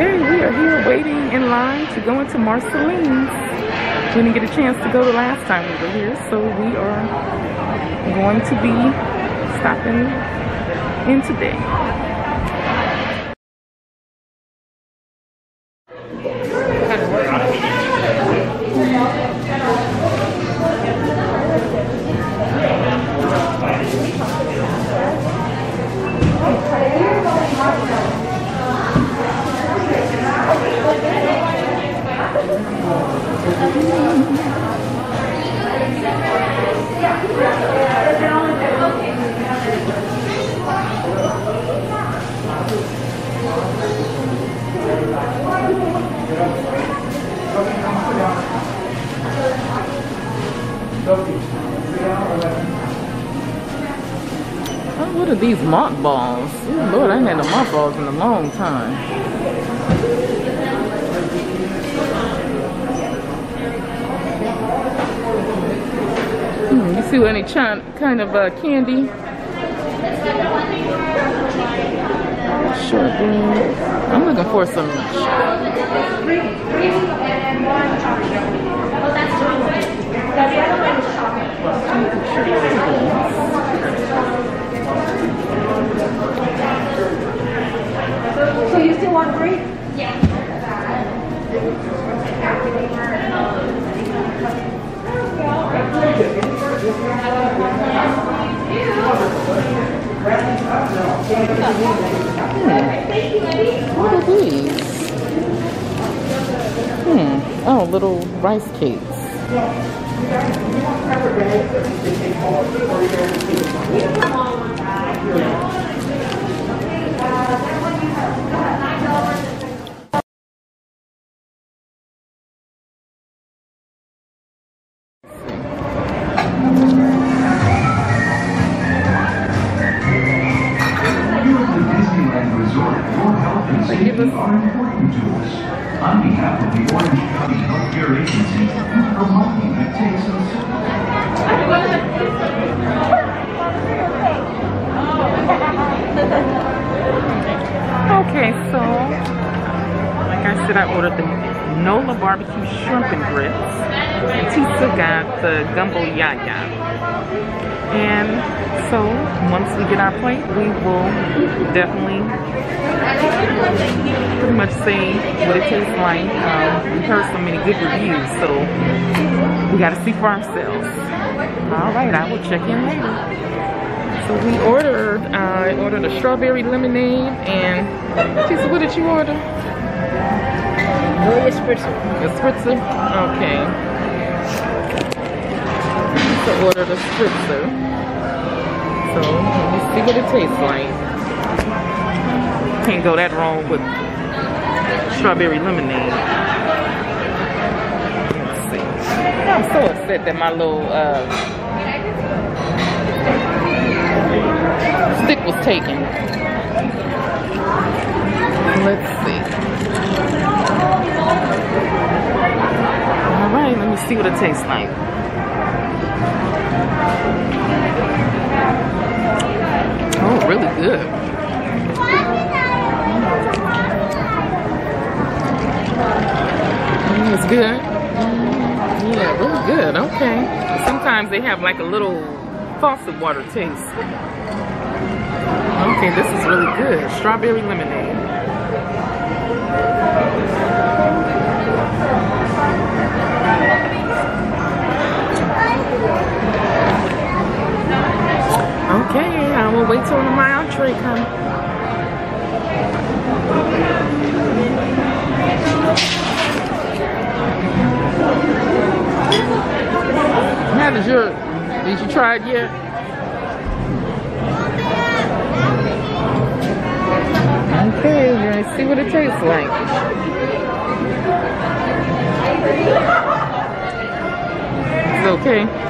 Okay, we are here waiting in line to go into Marceline's. We didn't get a chance to go the last time we were here, so we are going to be stopping in today. These mothballs? Oh, Lord, I ain't had no mothballs in a long time. Hmm, you see any chi- kind of uh, candy? Sure. I'm looking for some So you still want free? What are these? Hmm. Oh, little rice cakes. Here Thank you. I said, I ordered the Nola barbecue shrimp and grits. And Tecia got the gumbo yaya. And so once we get our plate, we will definitely pretty much say what it tastes like. Um, we've heard so many good reviews, so we got to see for ourselves. All right, I will check in later. So we ordered, uh, I ordered a strawberry lemonade and, Tecia, what did you order? A spritzer? Okay. So ordered a spritzer. So let me see what it tastes like. Can't go that wrong with strawberry lemonade. Let's see. I'm so upset that my little uh, stick was taken. Let's see. All right, let me see what it tastes like. Oh, really good. Mm, it's good. Mm, yeah, really good. Okay. Sometimes they have like a little faucet water taste. Okay, this is really good. Strawberry lemonade. Wait till my entree did your, did you try it yet? Okay, gonna see what it tastes like. It's. Okay,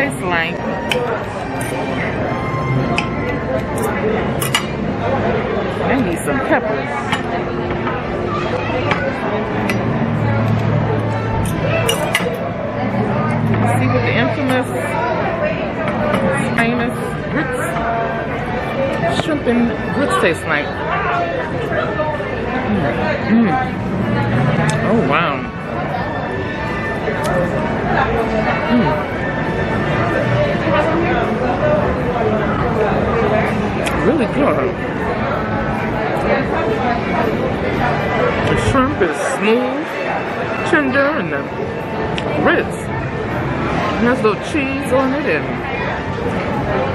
tastes like. I need some peppers. See what the infamous, famous shrimp and grits taste like? Mm. Mm. Oh wow. Mm. Really good. The shrimp is smooth, tender, and the grits. And there's little cheese on it and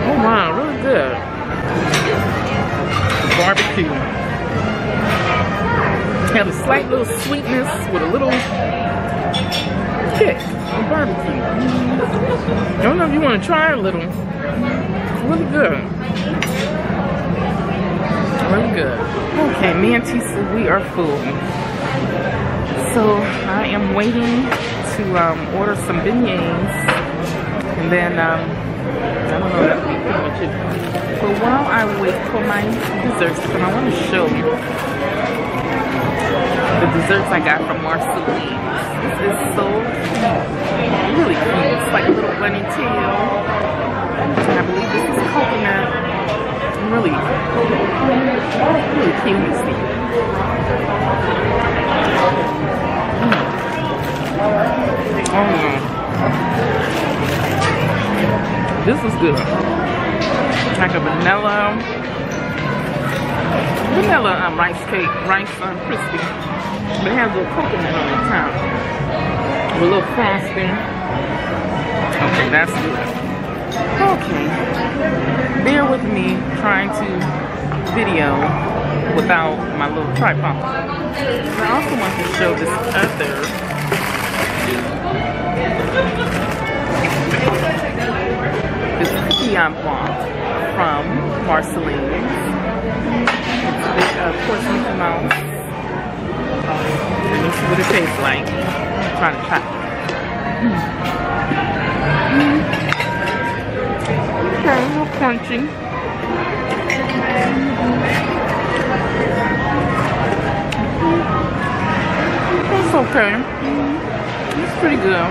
oh wow, really good. Barbecue. Have a slight little sweetness with a little kick barbecue. I don't know if you want to try a little. It's really good. Really good. Okay, me and Tecia, we are full. So I am waiting to um, order some beignets. And then, um, I don't know, that'll be pretty much it. But while I wait for my desserts come, I want to show you desserts I got from Marceline's. This is so cute. Really cute. It's like a little bunny tail. I believe this is coconut. Really, really cute. You see. Mm. This is good. Like a vanilla, vanilla um, rice cake, rice um, crispy. But it has a little coconut on the top. With a little frosting. Okay, that's good. Okay. Bear with me trying to video without my little tripod. I also want to show this other this I from Marceline's. It's a big uh, portion of mouse. Let me see what it tastes like. I'm trying to try. Mm. Mm. Okay, a little crunchy. It's okay. It's pretty good.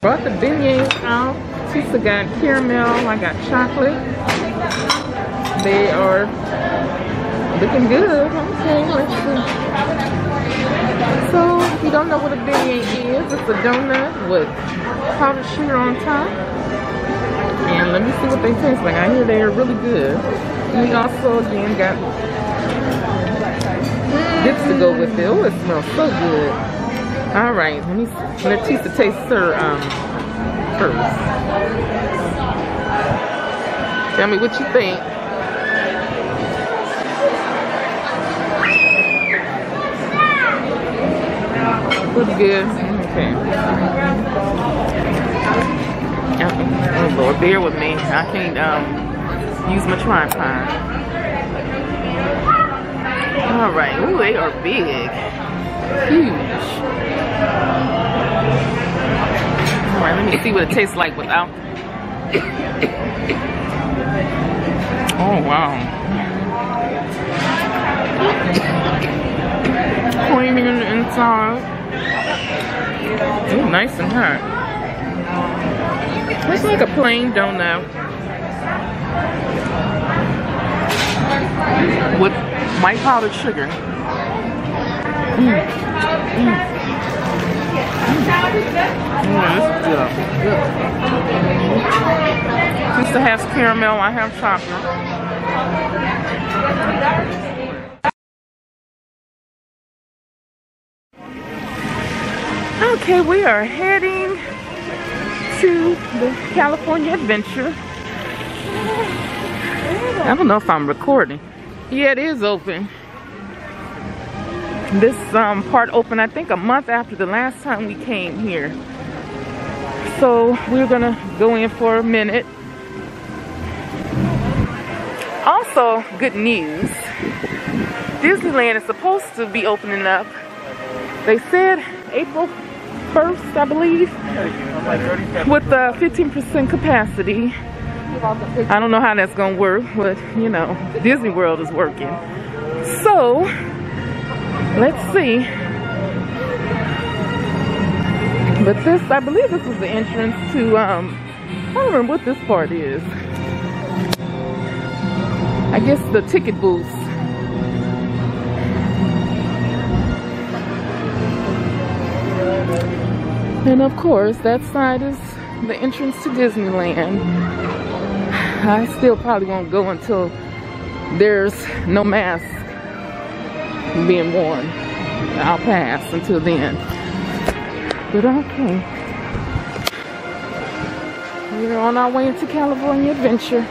Brought the beignets out. Tecia got caramel. I got chocolate. They are looking good. So, if you don't know what a beignet is, it's a donut with powdered sugar on top. And let me see what they taste like. I hear they are really good. And we also, again, got dips to go with it. Oh, it smells so good. All right, let me let Tecia taste her um, first. Tell me what you think. Pretty good. Okay. Oh Lord, bear with me. I can't um, use my tripod. All right. Ooh, they are big. Huge. All right, let me see what it tastes like without. Oh, wow. Creamy in the inside. Ooh, nice and hot. It's like a plain donut. With white powdered sugar. Mm. Mm. Mm, this is good. good. Sister has caramel, I have chocolate. Okay, we are heading to the California Adventure. I don't know if I'm recording. Yeah, it is open. This um, part opened, I think, a month after the last time we came here. So we're gonna go in for a minute. Also, good news. Disneyland is supposed to be opening up. They said April 1st, I believe, with the 15% capacity. I don't know how that's gonna work, but you know, Disney World is working. So, let's see. But this, I believe this was the entrance to, um, I don't remember what this part is. I guess the ticket booths. And of course, that side is the entrance to Disneyland. I still probably won't go until there's no mask being worn. I'll pass until then. But okay. We're on our way into California Adventure.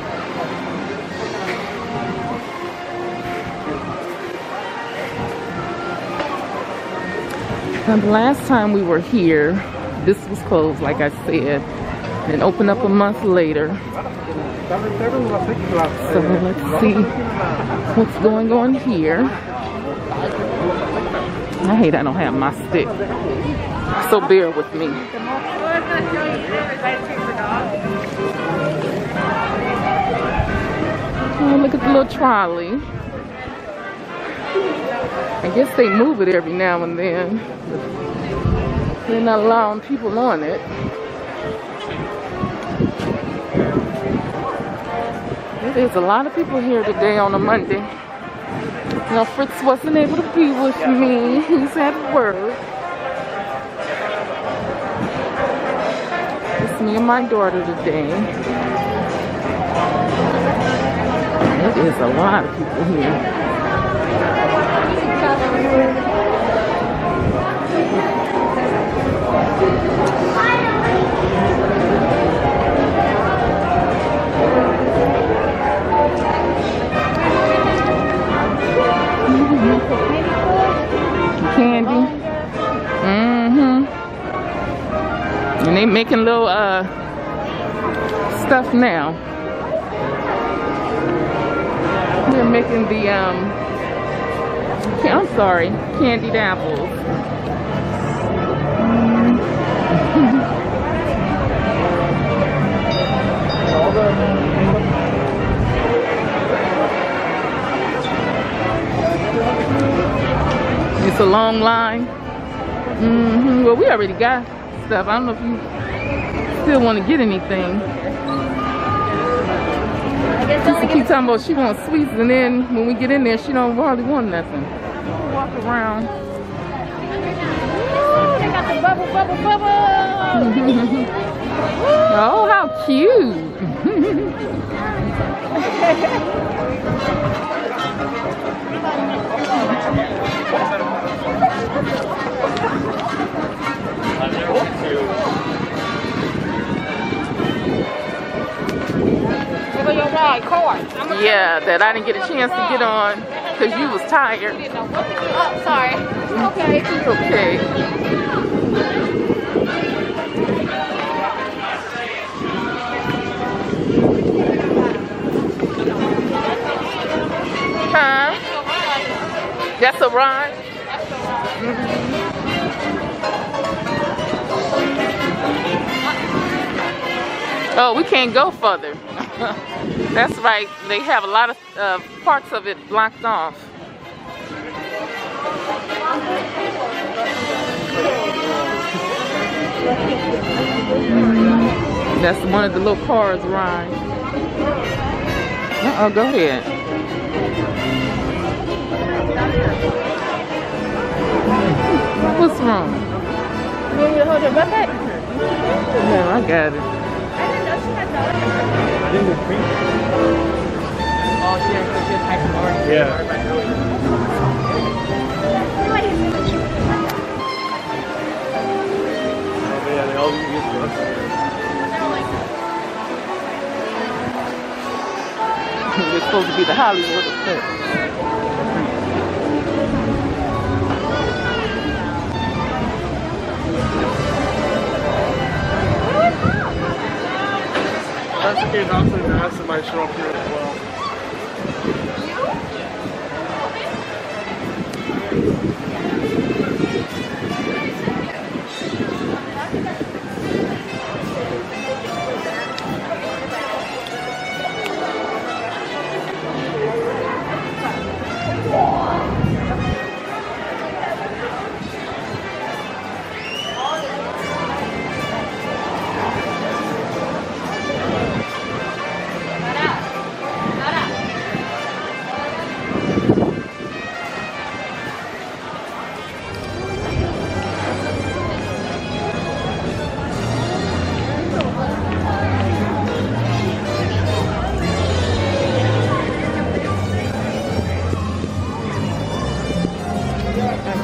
The last time we were here, this was closed, like I said, and opened up a month later. So let's see what's going on here. I hate I don't have my stick. So bear with me. Oh, look at the little trolley. I guess they move it every now and then. They're not allowing people on it. There's a lot of people here today on a Monday. Now Fritz wasn't able to be with me. He's at work. It's me and my daughter today. It is a lot of people here. And they making little uh stuff now. They're making the um I'm sorry, candied apples. It's a long line. Mm -hmm. Well, we already got stuff. I don't know if you still want to get anything. She keep talking about she wants sweets, and then when we get in there, she don't hardly want nothing. Walk around. Ooh, they got the bubble, bubble, bubble. oh, how cute. Yeah, that I didn't get a chance to get on because you was tired. Oh, sorry. Okay. Okay. That's a ride? Oh, we can't go further. That's right. They have a lot of uh, parts of it blocked off. That's one of the little cars ride. Uh oh, go ahead. What's wrong? You want me to hold your bucket? No, I got it. I didn't know she had dollars. Yeah. Oh, yeah, they all use drugs. It's supposed to be the Hollywood effect. Investigators also announced that might show up here as well. Yeah.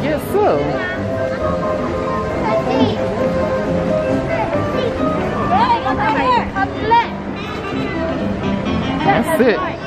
guess so. That's it.